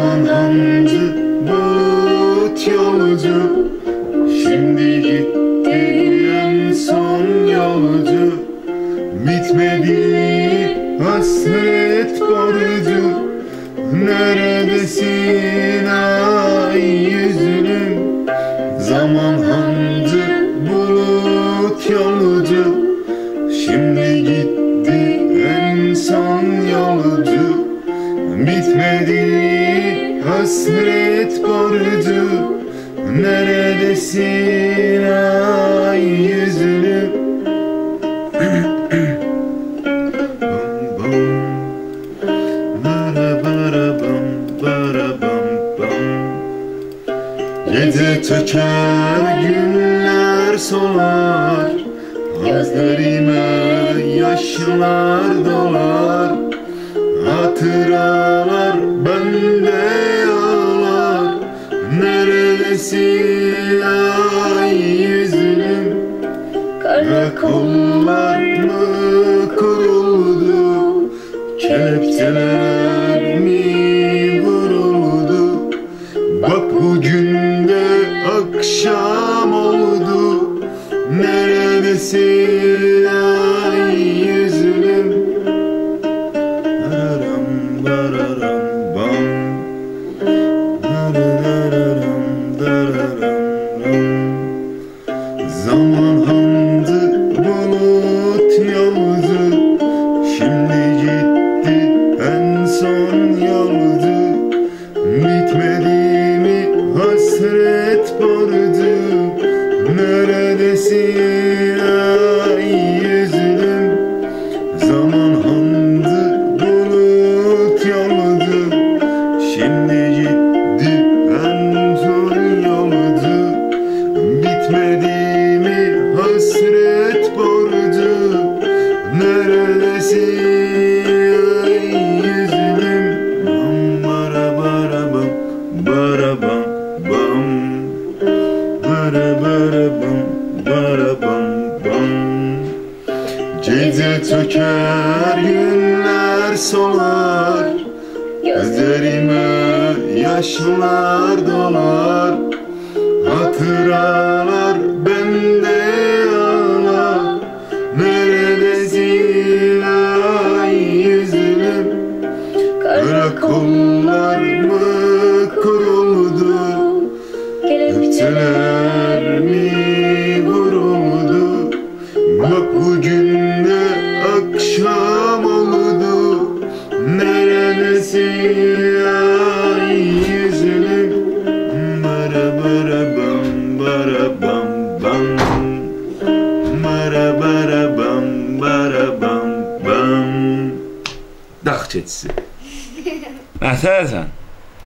Madenci, dağıt yalıcı Şimdi gitti en son yalıcı Bitmedi hasret barıcı Neredesin ay yüzlüm Zaman hancı, bulut yalıcı Şimdi gitti en son yalıcı Bitmedi hasret borcu Neredesin ay yüzünü? Gece töker günler solar. Gözlerime yaşlar dolar. Neredesin ay yüzlüm Karakollar mı kuruldu? Kelepçeler mi vuruldu? Bak bugün de akşam oldu. Neredesin ay yüzlüm Dararam dararam bam. Darararam Bara bara bam. Gece çöker günler solar Gözlerime yaşlar dolar Hatıralar bende ağlar Neredesin ay yüzlüm Karakollar mı kuruldu? Kelepçeler Dağ keçisi Nətərsən?